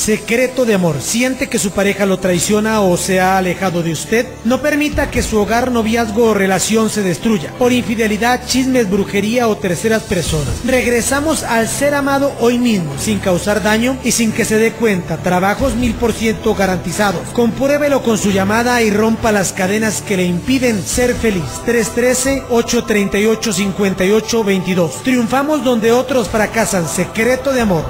Secreto de amor. ¿Siente que su pareja lo traiciona o se ha alejado de usted? No permita que su hogar, noviazgo o relación se destruya por infidelidad, chismes, brujería o terceras personas. Regresamos al ser amado hoy mismo, sin causar daño y sin que se dé cuenta. Trabajos mil por ciento garantizados. Compruébelo con su llamada y rompa las cadenas que le impiden ser feliz. 313-838-5822. Triunfamos donde otros fracasan. Secreto de amor.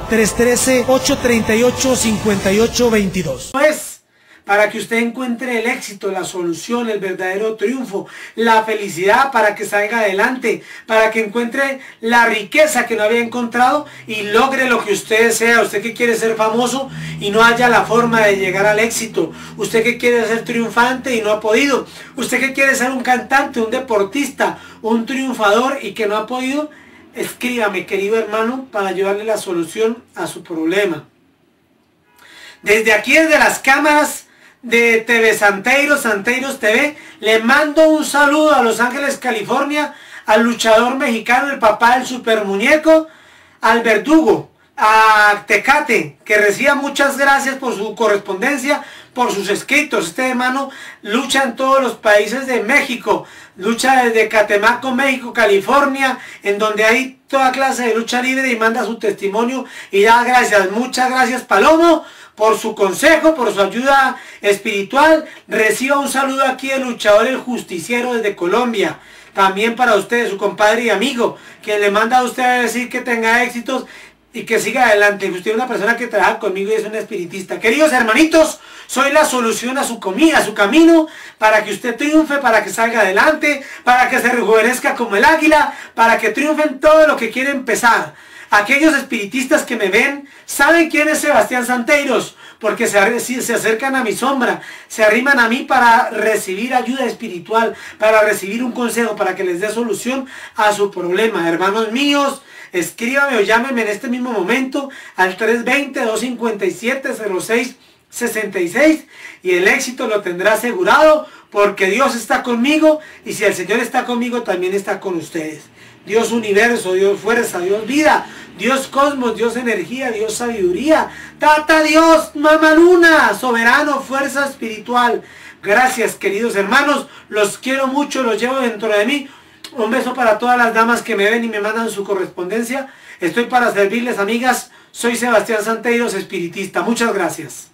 313-838-5822. Pues para que usted encuentre el éxito, la solución, el verdadero triunfo, la felicidad para que salga adelante, para que encuentre la riqueza que no había encontrado y logre lo que usted desea. Usted que quiere ser famoso y no haya la forma de llegar al éxito. Usted que quiere ser triunfante y no ha podido. Usted que quiere ser un cantante, un deportista, un triunfador y que no ha podido. Escríbame, querido hermano, para ayudarle la solución a su problema. Desde aquí, desde las cámaras de TV Santeiros, Santeiros TV. Le mando un saludo a Los Ángeles, California, al luchador mexicano, el papá del super muñeco, al verdugo, a Tecate, que reciba muchas gracias por su correspondencia, por sus escritos. Este hermano lucha en todos los países de México, lucha desde Catemaco, México, California, en donde hay toda clase de lucha libre y manda su testimonio y da gracias. Muchas gracias, Palomo por su consejo, por su ayuda espiritual. Reciba un saludo aquí el luchador El Justiciero desde Colombia. También para usted, su compadre y amigo, que le manda a usted a decir que tenga éxitos y que siga adelante. Usted es una persona que trabaja conmigo y es un espiritista. Queridos hermanitos, soy la solución a su comida, a su camino, para que usted triunfe, para que salga adelante, para que se rejuvenezca como el águila, para que triunfen todo lo que quiere empezar. Aquellos espiritistas que me ven saben quién es Sebastián Santeiros, porque se, se, acercan a mi sombra, se arriman a mí para recibir ayuda espiritual, para recibir un consejo, para que les dé solución a su problema. Hermanos míos, escríbame o llámeme en este mismo momento al 320-257-0666 y el éxito lo tendrá asegurado porque Dios está conmigo y si el Señor está conmigo también está con ustedes. Dios universo, Dios fuerza, Dios vida, Dios cosmos, Dios energía, Dios sabiduría. Tata Dios, mamá luna, soberano, fuerza espiritual. Gracias queridos hermanos, los quiero mucho, los llevo dentro de mí. Un beso para todas las damas que me ven y me mandan su correspondencia. Estoy para servirles amigas. Soy Sebastián Santeiros, espiritista. Muchas gracias.